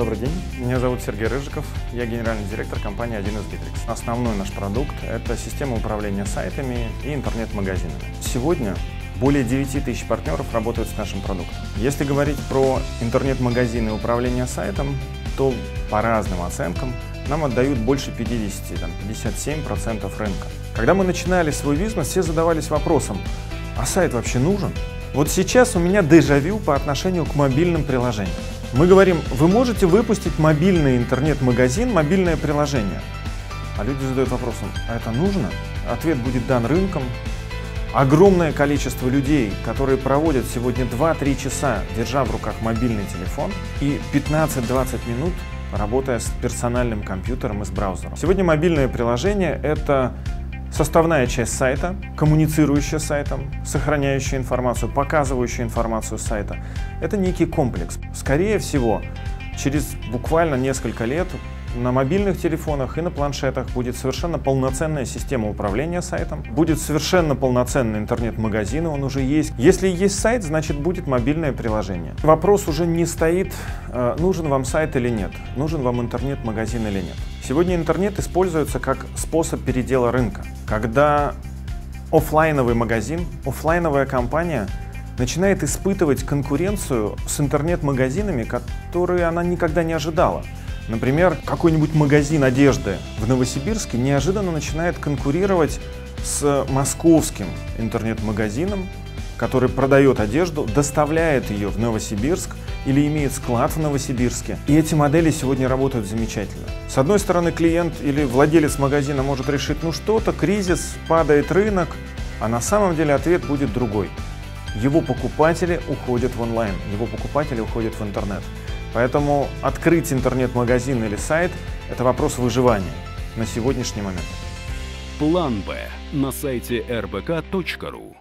Добрый день, меня зовут Сергей Рыжиков, я генеральный директор компании 1С Bittrex. Основной наш продукт – это система управления сайтами и интернет-магазинами. Сегодня более 9 тысяч партнеров работают с нашим продуктом. Если говорить про интернет-магазины и управление сайтом, то по разным оценкам нам отдают больше 50, там, 57% рынка. Когда мы начинали свой бизнес, все задавались вопросом, а сайт вообще нужен? Вот сейчас у меня дежавю по отношению к мобильным приложениям. Мы говорим, вы можете выпустить мобильный интернет-магазин, мобильное приложение. А люди задают вопросом, а это нужно? Ответ будет дан рынком. Огромное количество людей, которые проводят сегодня 2-3 часа, держа в руках мобильный телефон, и 15-20 минут работая с персональным компьютером и с браузером. Сегодня мобильное приложение — это составная часть сайта, коммуницирующая с сайтом, сохраняющая информацию, показывающая информацию сайта. Это некий комплекс. Скорее всего, через буквально несколько лет на мобильных телефонах и на планшетах будет совершенно полноценная система управления сайтом, будет совершенно полноценный интернет-магазин, он уже есть. Если есть сайт, значит будет мобильное приложение. Вопрос уже не стоит, э, нужен вам сайт или нет, нужен вам интернет-магазин или нет. Сегодня интернет используется как способ передела рынка. Когда офлайновый магазин, офлайновая компания начинает испытывать конкуренцию с интернет-магазинами, которые она никогда не ожидала. Например, какой-нибудь магазин одежды в Новосибирске неожиданно начинает конкурировать с московским интернет-магазином, который продает одежду, доставляет ее в Новосибирск или имеет склад в Новосибирске. И эти модели сегодня работают замечательно. С одной стороны, клиент или владелец магазина может решить, ну что-то, кризис, падает рынок, а на самом деле ответ будет другой. Его покупатели уходят в онлайн, его покупатели уходят в интернет. Поэтому открыть интернет-магазин или сайт – это вопрос выживания на сегодняшний момент. План Б на сайте rbk.ru